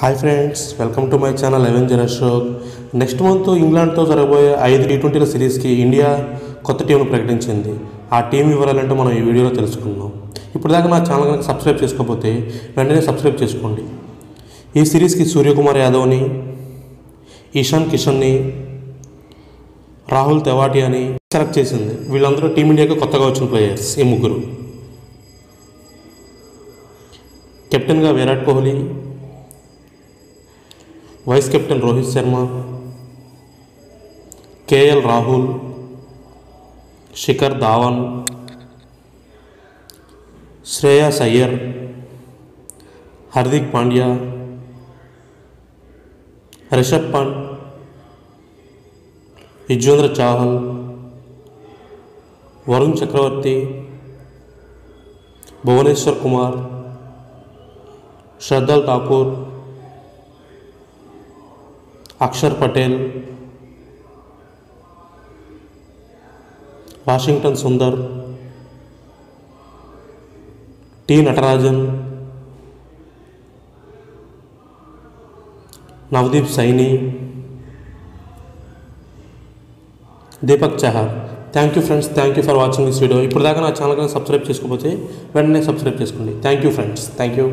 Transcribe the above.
Hi friends welcome to my channel avenger జనశోక్ next month ఇంగ్లాండ్తో జరగబోయే ఐదు టీ ట్వంటీల సిరీస్కి ఇండియా కొత్త టీంను ప్రకటించింది. ఆ టీం వివరాలంటే మనం ఈ వీడియోలో తెలుసుకుందాం. ఇప్పుడు దాకా నా ఛానల్ కనుక సబ్స్క్రైబ్ చేసుకోకపోతే వెంటనే సబ్స్క్రైబ్ చేసుకోండి. ఈ సిరీస్కి సూర్యకుమార్ యాదవ్ని ఈశాన్ కిషన్ని రాహుల్ తెవాటి అని సెలెక్ట్ చేసింది. వీళ్ళందరూ టీమిండియాకి కొత్తగా వచ్చిన ప్లేయర్స్ ఈ ముగ్గురు. కెప్టెన్గా Virat Kohli vice captain Rohit Sharma K L Rahul Shikhar Dhawan Shreyas Iyer Hardik Pandya Rishabh Pant Yuzvendra Chahal Varun Chakravarthy Bhuvneshwar Kumar Shardul Thakur Axar Patel Washington Sundar T Natarajan Navdeep Saini Deepak Chahar. Thank you friends thank you for watching this video ఇప్పుడు దాకా నా channel subscribe చేసుకోకపోతే వెంటనే subscribe చేసుకోండి. Thank you friends thank you